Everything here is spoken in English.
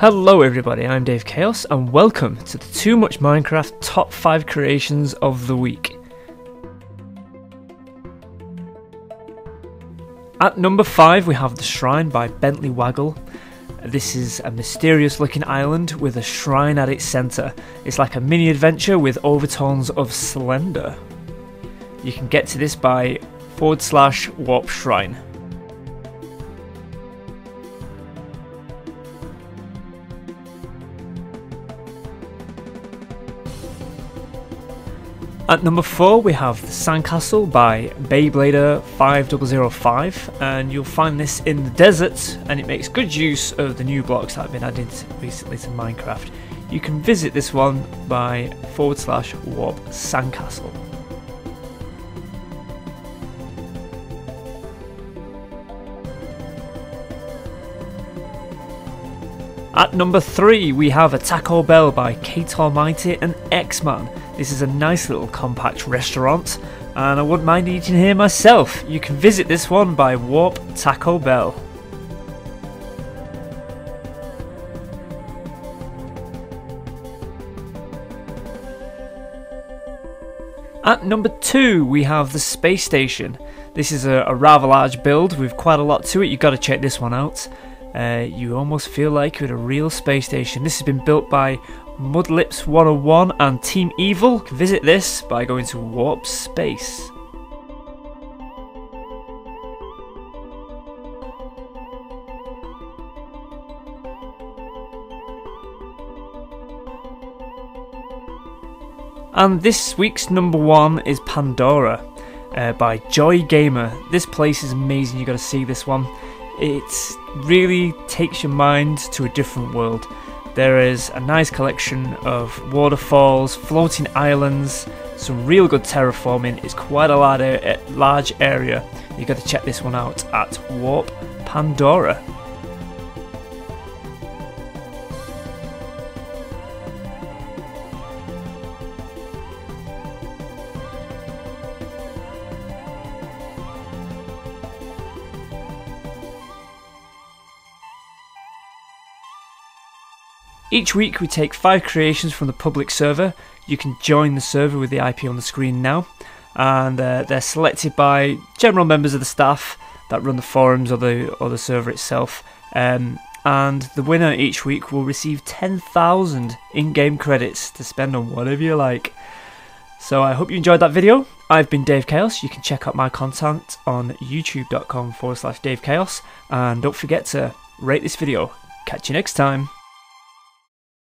Hello everybody, I'm Dave Chaos and welcome to the Too Much Minecraft Top 5 Creations of the Week. At number 5 we have The Shrine by Bentley Waggle. This is a mysterious looking island with a shrine at its centre. It's like a mini adventure with overtones of slender. You can get to this by forward slash warp shrine. At number 4 we have The Sandcastle by Beyblader 5005 and you'll find this in the desert and it makes good use of the new blocks that have been added recently to Minecraft. You can visit this one by forward slash warp sandcastle. At number 3 we have a Taco Bell by Kate Almighty and X-Man. This is a nice little compact restaurant and I wouldn't mind eating here myself. You can visit this one by Warp Taco Bell. At number 2 we have the Space Station. This is a, a rather large build with quite a lot to it, you've got to check this one out. Uh, you almost feel like you're at a real space station. This has been built by Mudlips 101 and Team Evil. Visit this by going to Warp Space. And this week's number one is Pandora uh, by Joy Gamer. This place is amazing, you gotta see this one. It really takes your mind to a different world. There is a nice collection of waterfalls, floating islands, some real good terraforming. It's quite a large area. You've got to check this one out at Warp Pandora. Each week we take five creations from the public server. You can join the server with the IP on the screen now, and uh, they're selected by general members of the staff that run the forums or the or the server itself. Um, and the winner each week will receive 10,000 in-game credits to spend on whatever you like. So I hope you enjoyed that video. I've been Dave Chaos. You can check out my content on youtube.com forward slash Dave Chaos. And don't forget to rate this video. Catch you next time.